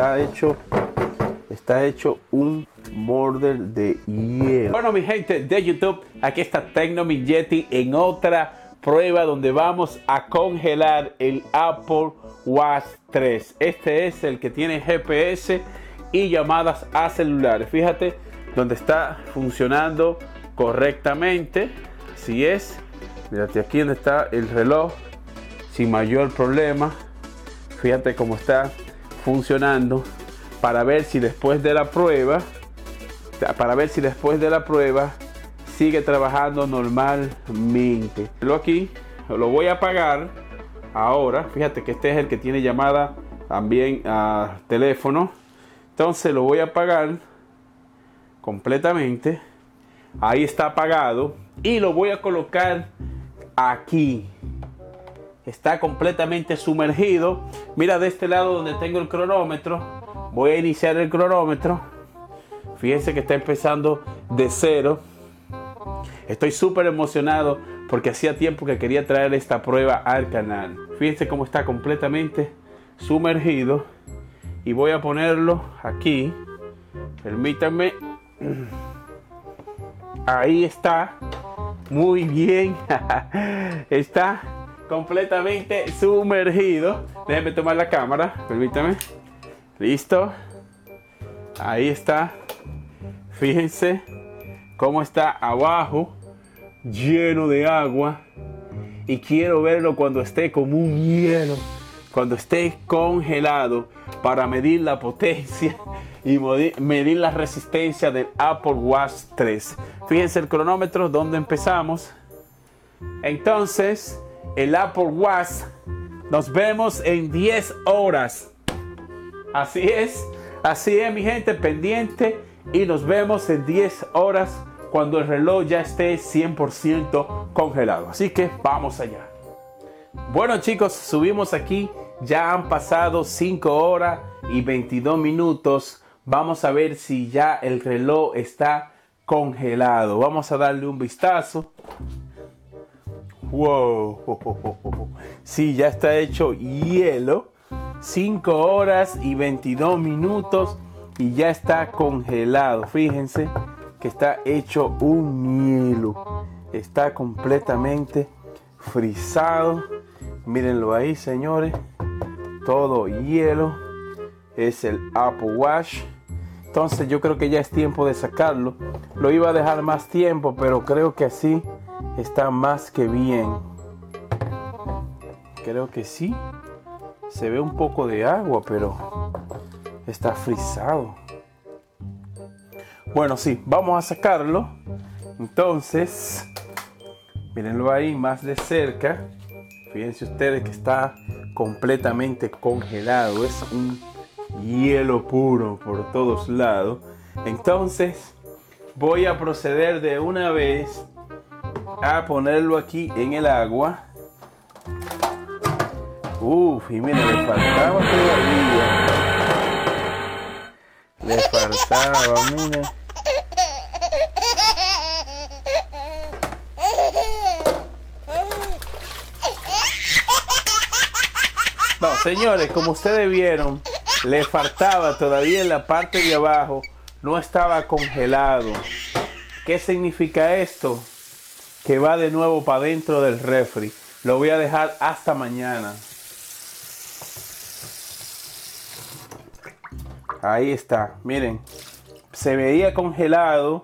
está hecho, está hecho un morder de hielo. Bueno, mi gente de YouTube, aquí está Tecnomi Yeti en otra prueba donde vamos a congelar el Apple Watch 3. Este es el que tiene GPS y llamadas a celulares. Fíjate donde está funcionando correctamente. Si es, mírate aquí donde está el reloj sin mayor problema. Fíjate cómo está funcionando para ver si después de la prueba, para ver si después de la prueba sigue trabajando normalmente. Lo aquí lo voy a apagar ahora. Fíjate que este es el que tiene llamada también a teléfono. Entonces lo voy a apagar completamente. Ahí está apagado y lo voy a colocar aquí está completamente sumergido. Mira de este lado donde tengo el cronómetro. Voy a iniciar el cronómetro. Fíjense que está empezando de cero. Estoy súper emocionado porque hacía tiempo que quería traer esta prueba al canal. Fíjense cómo está completamente sumergido. Y voy a ponerlo aquí. Permítanme. Ahí está. Muy bien. está completamente sumergido. Déjenme tomar la cámara, permítame. Listo. Ahí está. Fíjense cómo está abajo, lleno de agua. Y quiero verlo cuando esté como un hielo, cuando esté congelado, para medir la potencia y medir la resistencia del Apple Watch 3. Fíjense el cronómetro donde empezamos. Entonces, el Apple Watch. Nos vemos en 10 horas. Así es, así es mi gente pendiente y nos vemos en 10 horas cuando el reloj ya esté 100% congelado. Así que vamos allá. Bueno chicos, subimos aquí. Ya han pasado 5 horas y 22 minutos. Vamos a ver si ya el reloj está congelado. Vamos a darle un vistazo. Wow. Sí, ya está hecho hielo. 5 horas y 22 minutos y ya está congelado. Fíjense que está hecho un hielo. Está completamente frisado. Mírenlo ahí, señores. Todo hielo. Es el Apple Watch. Entonces yo creo que ya es tiempo de sacarlo. Lo iba a dejar más tiempo, pero creo que así está más que bien. Creo que sí. Se ve un poco de agua, pero está frisado. Bueno, sí, vamos a sacarlo. Entonces, mírenlo ahí más de cerca. Fíjense ustedes que está completamente congelado. Es un hielo puro por todos lados. Entonces, voy a proceder de una vez a ponerlo aquí en el agua. Uf, y mira, le faltaba todavía. Le faltaba, mira. No, señores, como ustedes vieron, le faltaba todavía en la parte de abajo, no estaba congelado. ¿Qué significa esto? Que va de nuevo para dentro del refri. Lo voy a dejar hasta mañana. Ahí está, miren. Se veía congelado,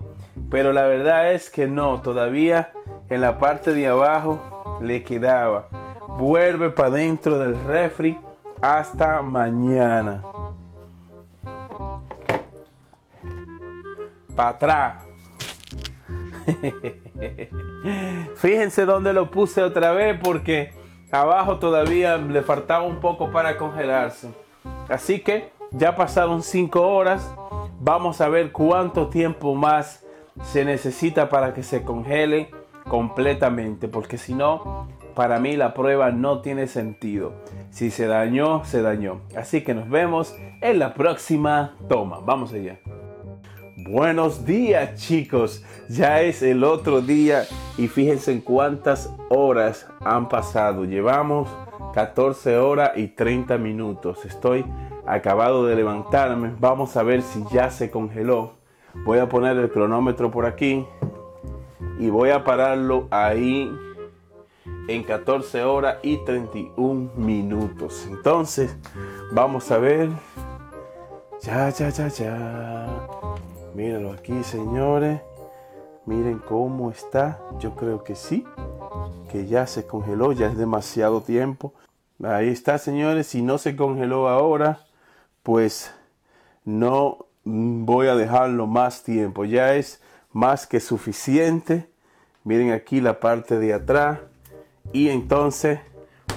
pero la verdad es que no, todavía en la parte de abajo le quedaba. Vuelve para dentro del refri hasta mañana. Para atrás. Fíjense dónde lo puse otra vez porque abajo todavía le faltaba un poco para congelarse. Así que ya pasaron 5 horas. Vamos a ver cuánto tiempo más se necesita para que se congele completamente. Porque si no, para mí la prueba no tiene sentido. Si se dañó, se dañó. Así que nos vemos en la próxima toma. Vamos allá. Buenos días chicos, ya es el otro día y fíjense en cuántas horas han pasado. Llevamos 14 horas y 30 minutos. Estoy acabado de levantarme. Vamos a ver si ya se congeló. Voy a poner el cronómetro por aquí y voy a pararlo ahí en 14 horas y 31 minutos. Entonces, vamos a ver. Ya, ya, ya, ya. Mírenlo aquí, señores. Miren cómo está. Yo creo que sí. Que ya se congeló. Ya es demasiado tiempo. Ahí está, señores. Si no se congeló ahora, pues no voy a dejarlo más tiempo. Ya es más que suficiente. Miren aquí la parte de atrás. Y entonces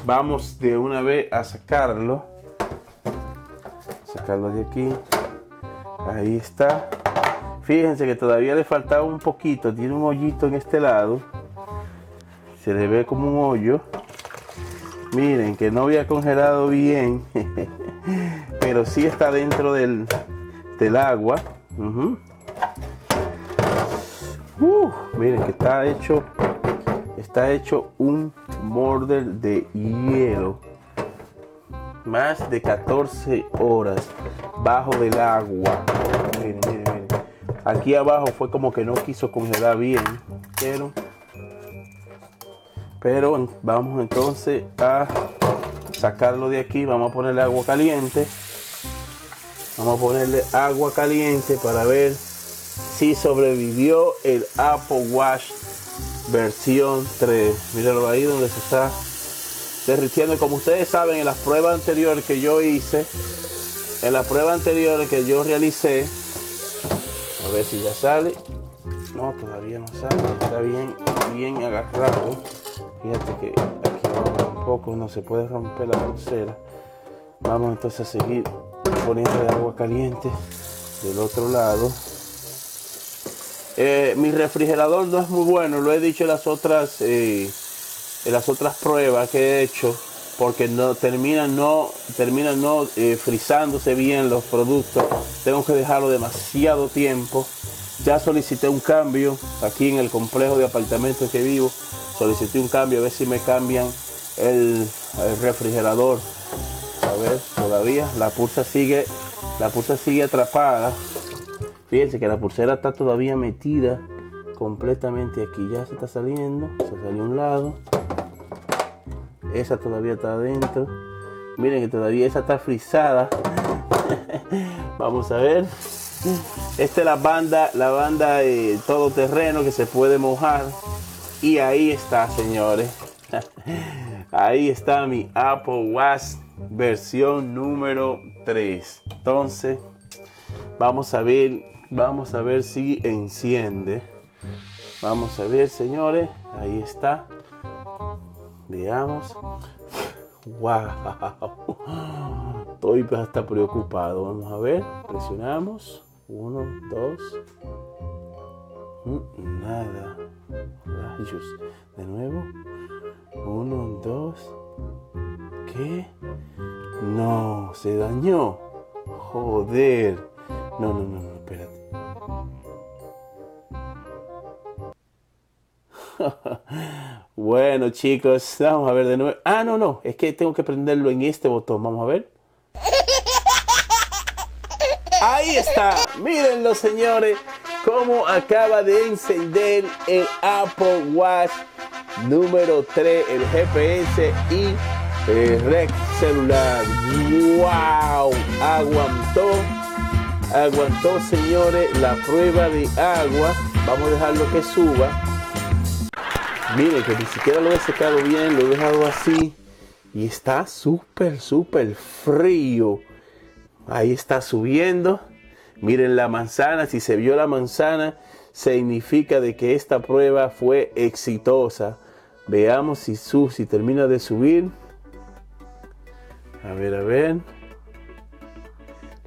vamos de una vez a sacarlo. Sacarlo de aquí. Ahí está. Fíjense que todavía le faltaba un poquito. Tiene un hoyito en este lado. Se le ve como un hoyo. Miren que no había congelado bien. Pero sí está dentro del, del agua. Uh, miren que está hecho. Está hecho un border de hielo. Más de 14 horas bajo del agua. Miren, miren. Aquí abajo fue como que no quiso congelar bien. Pero, pero vamos entonces a sacarlo de aquí. Vamos a ponerle agua caliente. Vamos a ponerle agua caliente para ver si sobrevivió el Apple Watch versión 3. Mírenlo ahí donde se está derritiendo. Como ustedes saben, en las pruebas anteriores que yo hice, en la prueba anterior que yo realicé, ver si ya sale. No, todavía no sale. Está bien, bien agarrado. Fíjate que aquí tampoco no se puede romper la pulsera. Vamos entonces a seguir poniendo agua caliente del otro lado. Eh, mi refrigerador no es muy bueno, lo he dicho en las otras, eh, en las otras pruebas que he hecho, porque no terminan no, terminan no eh, frizándose bien los productos. Tengo que dejarlo demasiado tiempo. Ya solicité un cambio aquí en el complejo de apartamentos que vivo. Solicité un cambio a ver si me cambian el, refrigerador. A ver, todavía la pulsa sigue, la pulsa sigue atrapada Fíjense que la pulsera está todavía metida completamente aquí. Ya se está saliendo. Se salió un lado. Esa todavía está adentro. Miren que todavía esa está frisada. Vamos a ver. Esta es la banda, la banda todo todoterreno que se puede mojar. Y ahí está, señores. Ahí está mi Apple Watch versión número 3. Entonces, vamos a ver Vamos a ver si enciende. Vamos a ver, señores. Ahí está. Veamos. ¡Wow! Estoy hasta preocupado. Vamos a ver. Presionamos. Uno, dos. Mm, nada. Rayos. De nuevo. Uno, dos. ¿Qué? No, se dañó. Joder. No, no, no, no, bueno, chicos, vamos a ver de nuevo. Ah, no, no, es que tengo que prenderlo en este botón. Vamos a ver. Ahí está. Mírenlo, señores, cómo acaba de encender el Apple Watch número 3, el GPS y el red celular. ¡Wow! Aguantó, aguantó, señores, la prueba de agua. Vamos a dejarlo que suba. Miren que ni siquiera lo he secado bien, lo he dejado así. Y está súper, súper frío. Ahí está subiendo. Miren la manzana, si se vio la manzana, significa de que esta prueba fue exitosa. Veamos si, su, si termina de subir. A ver, a ver.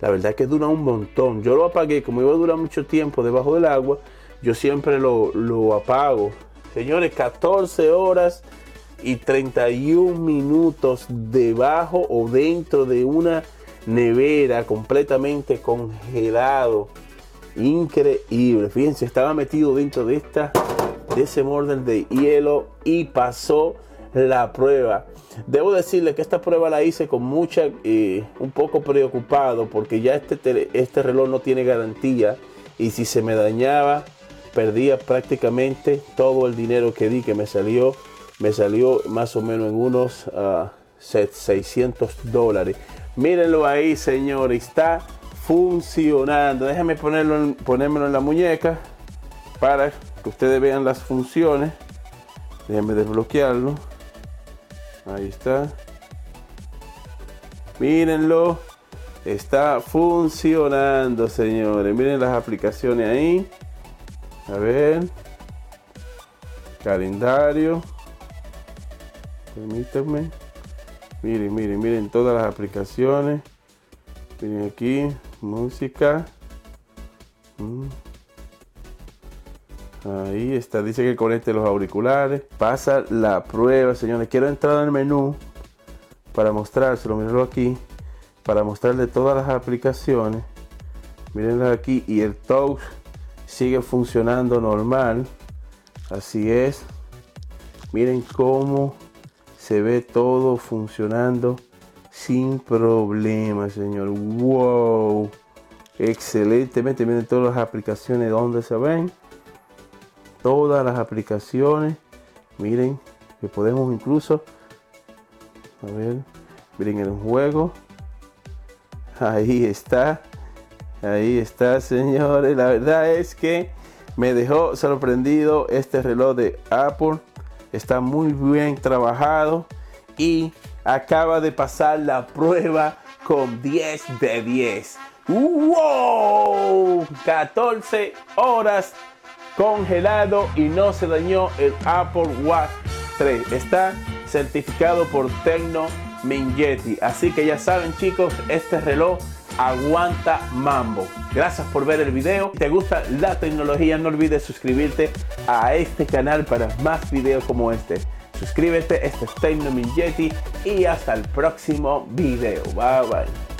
La verdad que dura un montón. Yo lo apagué, como iba a durar mucho tiempo debajo del agua, yo siempre lo, lo apago. Señores, 14 horas y 31 minutos debajo o dentro de una nevera completamente congelado. Increíble. Fíjense, estaba metido dentro de esta de ese molde de hielo y pasó la prueba. Debo decirle que esta prueba la hice con mucha, eh, un poco preocupado porque ya este, este reloj no tiene garantía y si se me dañaba perdía prácticamente todo el dinero que di que me salió me salió más o menos en unos 600 ah, dólares mírenlo ahí señor está funcionando déjenme ponerlo ponérmelo en la muñeca para que ustedes vean las funciones déjenme desbloquearlo Ahí está. Mírenlo. Está funcionando, señores. Miren las aplicaciones ahí. A ver. Calendario. Permítanme. Miren, miren, miren todas las aplicaciones. Miren aquí. Música. Mm. Ahí está, dice que conecte los auriculares. Pasa la prueba, señores. Quiero entrar al menú para mostrárselo. Mírenlo aquí. Para mostrarle todas las aplicaciones. Mírenlo aquí. Y el touch sigue funcionando normal. Así es. Miren cómo se ve todo funcionando sin problema, señor. Wow. Excelentemente. Miren todas las aplicaciones donde se ven todas las aplicaciones. Miren que podemos incluso, a ver, miren el juego. Ahí está, ahí está, señores. La verdad es que me dejó sorprendido este reloj de Apple. Está muy bien trabajado y acaba de pasar la prueba con 10 de 10. ¡Wow! 14 horas congelado y no se dañó el Apple Watch 3. Está certificado por Tecno Mingetti. Así que ya saben chicos, este reloj aguanta mambo. Gracias por ver el video. Si te gusta la tecnología, no olvides suscribirte a este canal para más videos como este. Suscríbete, este es Tecno Mingetti y hasta el próximo video. Bye bye.